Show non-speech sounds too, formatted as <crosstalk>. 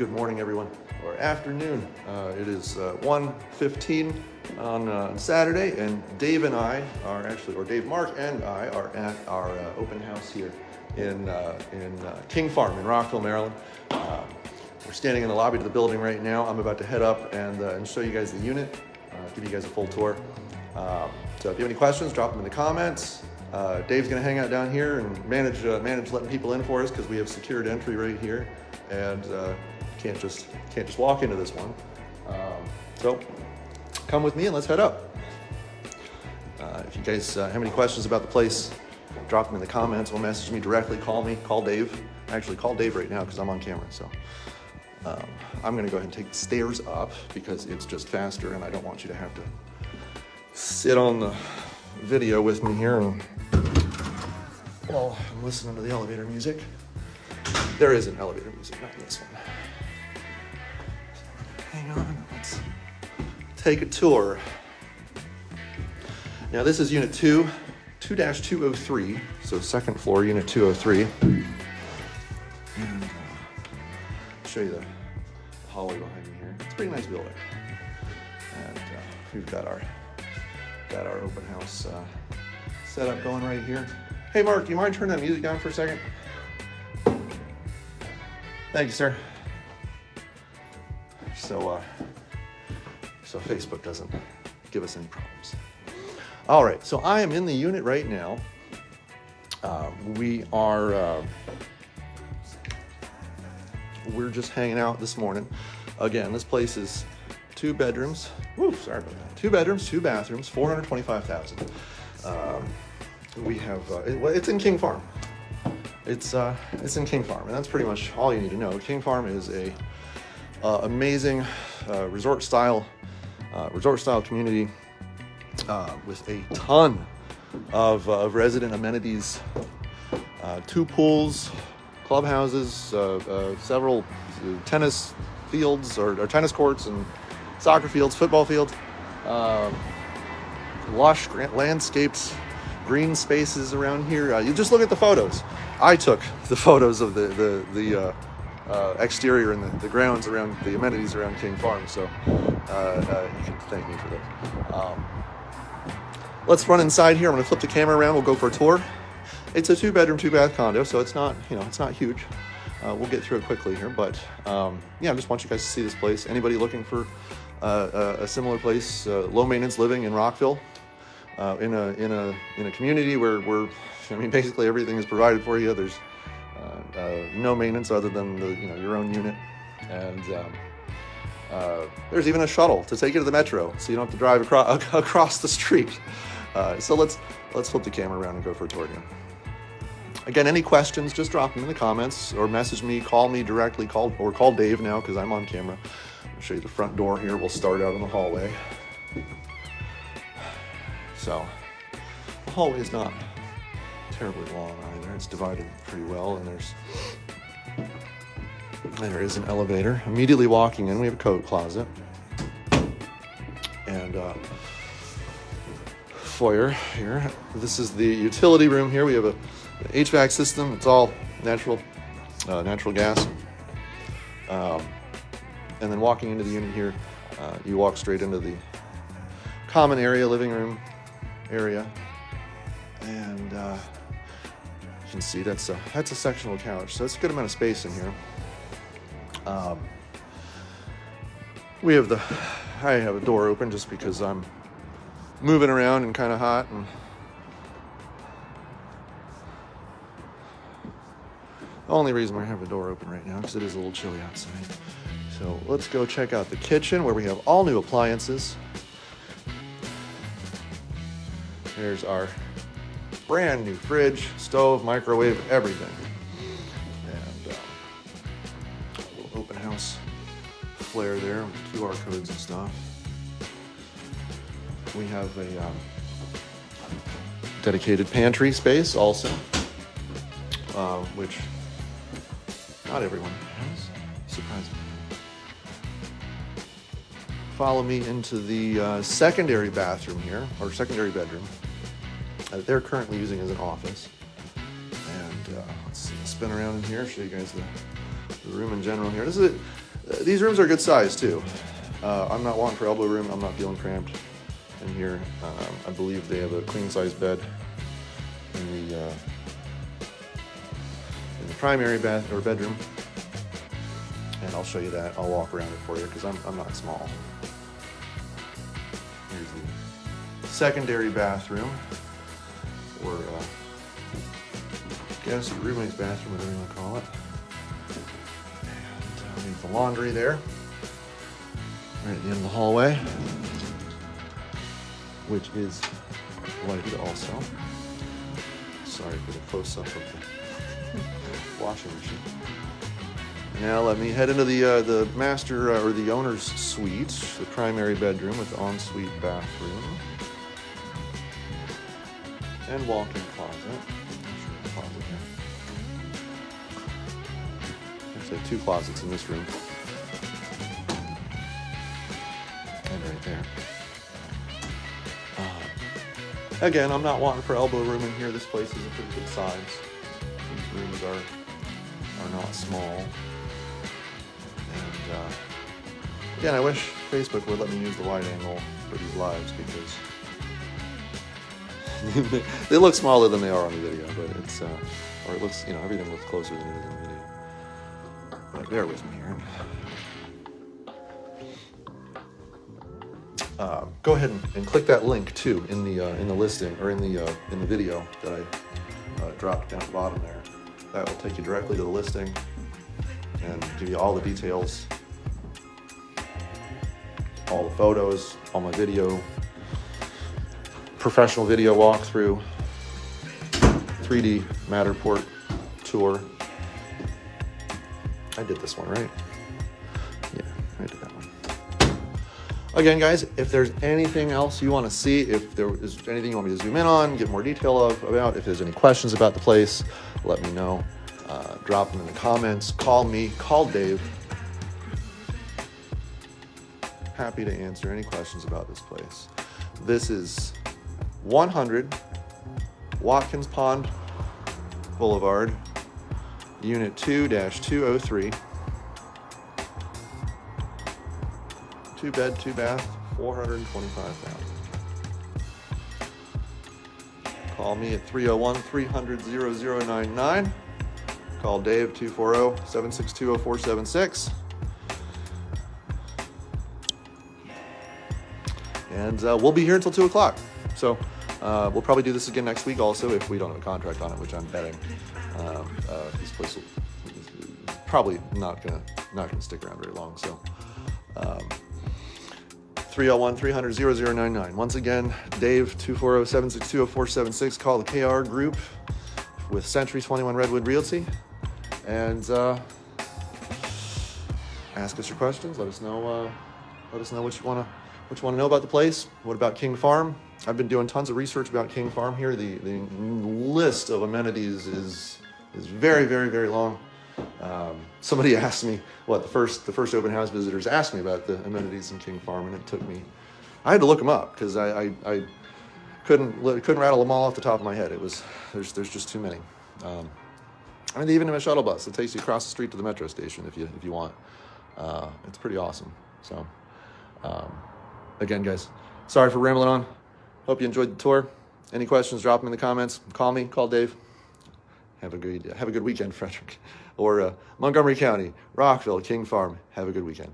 Good morning, everyone, or afternoon. Uh, it is uh, 1.15 on uh, Saturday, and Dave and I are actually, or Dave Mark and I are at our uh, open house here in, uh, in uh, King Farm in Rockville, Maryland. Uh, we're standing in the lobby of the building right now. I'm about to head up and, and show you guys the unit, give you guys a full tour. Um, so if you have any questions, drop them in the comments. Uh, Dave's gonna hang out down here and manage uh, manage letting people in for us because we have secured entry right here, and uh, can't just can't just walk into this one. Um, so come with me and let's head up. Uh, if you guys uh, have any questions about the place, drop them in the comments or message me directly. Call me. Call Dave. Actually, call Dave right now because I'm on camera. So um, I'm gonna go ahead and take the stairs up because it's just faster, and I don't want you to have to sit on the video with me here and while I'm listening to the elevator music. There is an elevator music, not this one. Hang on, let's take a tour. Now this is unit two, 2-203, so second floor, unit 203. And uh, show you the hallway behind me here. It's a pretty nice building. And uh, we've got our got our open house uh, setup going right here. Hey, Mark, do you mind turning that music down for a second? Thank you, sir. So, uh, so Facebook doesn't give us any problems. All right, so I am in the unit right now. Uh, we are, uh, we're just hanging out this morning. Again, this place is two bedrooms. Woo, sorry about that. Two bedrooms, two bathrooms, 425,000. Um, we have, uh, it, well, it's in King Farm. It's, uh, it's in King Farm, and that's pretty much all you need to know. King Farm is a uh, amazing uh, resort style, uh, resort style community uh, with a ton of, uh, of resident amenities, two pools, clubhouses, several tennis fields or, or tennis courts and soccer fields, football fields, um, lush landscapes, green spaces around here. Uh, you just look at the photos. I took the <laughs> photos of the the, the uh, uh, exterior and the, the grounds around the amenities around King Farm. So uh, uh, you can thank me for that. Um, let's run inside here. I'm gonna flip the camera around. We'll go for a tour. It's a two bedroom, two bath condo, so it's not you know it's not huge. Uh, we'll get through it quickly here, but um, yeah, I just want you guys to see this place. Anybody looking for uh, a, similar place, uh, low maintenance living in Rockville, uh, in a in a in a community where where I mean basically everything is provided for you. There's uh, no maintenance other than the you know your own unit, and um, uh, there's even a shuttle to take you to the metro, so you don't have to drive across <laughs> across the street. Uh, so let's let's flip the camera around and go for a tour again. Again, any questions, just drop them in the comments or message me, call me directly, call or call Dave now because I'm on camera. I'll show you the front door here. We'll start out in the hallway. So, the hallway is not terribly long either. It's divided pretty well, and there's there is an elevator. Immediately walking in, we have a coat closet and uh, foyer here. This is the utility room here. We have a HVAC system. It's all natural, uh, natural gas. Um, and then walking into the unit here, uh, you walk straight into the common area, living room area, and uh, you can see that's a that's a sectional couch, so that's a good amount of space in here. Um, we have the I have a door open just because I'm moving around and kind of hot and the only reason we have a door open right now because it is a little chilly outside. So let's go check out the kitchen where we have all new appliances. There's our brand new fridge, stove, microwave, everything. And a little open house flair there QR codes and stuff. We have a um, dedicated pantry space also, uh, which not everyone has, surprisingly. Follow me into the uh, secondary bathroom here, or secondary bedroom, that they're currently using as an office. And uh, let's spin around in here, show you guys the, the room in general here. This is Uh, these rooms are good size too. Uh, I'm not wanting for elbow room. I'm not feeling cramped in here. Um, I believe they have a queen size bed in the uh, in the primary bath or bedroom, and I'll show you that. I'll walk around it for you because I'm I'm not small. Here's the secondary bathroom, or uh, guess roommate's bathroom, whatever you want to call it. And uh, there's the laundry there, right at the end of the hallway, which is lighted also. Sorry for the close-up of the <laughs> washing machine. Now let me head into the uh, the master uh, or the owner's suite, the primary bedroom with ensuite bathroom and walk-in closet. Closet. Actually, two closets in this room. And right there. Uh, again, I'm not wanting for elbow room in here. This place is a pretty good size. These rooms are are not small. And uh, again, I wish Facebook would let me use the wide angle for these lives because <laughs> they look smaller than they are on the video, but it's, uh, or it looks, you know, everything looks closer than it is on the video. But bear with me here. Uh, go ahead and, and, click that link too in the uh, in the listing or in the uh, in the video that I uh, dropped down the bottom there. That will take you directly to the listing and give you all the details, all the photos, all my video, professional video walkthrough, 3D Matterport tour. I did this one, right? Yeah, I did that one. Again, guys, if there's anything else you want to see, if there is anything you want me to zoom in on, get more detail of about, if there's any questions about the place, let me know. Uh, drop them in the comments. Call me. Call Dave. Happy to answer any questions about this place. This is 100 Watkins Pond Boulevard, Unit 2 203. Two bed, two bath, 425,000. Call me at 301 300 0099. Call Dave 240 762 0476. And uh, we'll be here until 2 o'clock. So uh, we'll probably do this again next week also if we don't have a contract on it, which I'm betting. Um, uh, this place will probably not gonna not gonna stick around very long. So. Um, 301 300 0099. Once again, Dave 240 762 0476. Call the KR group with Century 21 Redwood Realty and uh, ask us your questions. Let us know. Uh, let us know what you want to what you want to know about the place. What about King Farm? I've been doing tons of research about King Farm here. The the list of amenities is is very very very long. Um, somebody <laughs> asked me what the first the first open house visitors asked me about the amenities in King Farm, and it took me. I had to look them up because I, I, I, couldn't couldn't rattle them all off the top of my head. It was there's there's just too many. Um, I mean, they even have a shuttle bus that takes you across the street to the metro station if you if you want. Uh, it's pretty awesome. So. Um, again, guys, sorry for rambling on. Hope you enjoyed the tour. Any questions, drop them in the comments. Call me, call Dave. Have a good, have a good weekend, Frederick. Or uh, Montgomery County, Rockville, King Farm. Have a good weekend.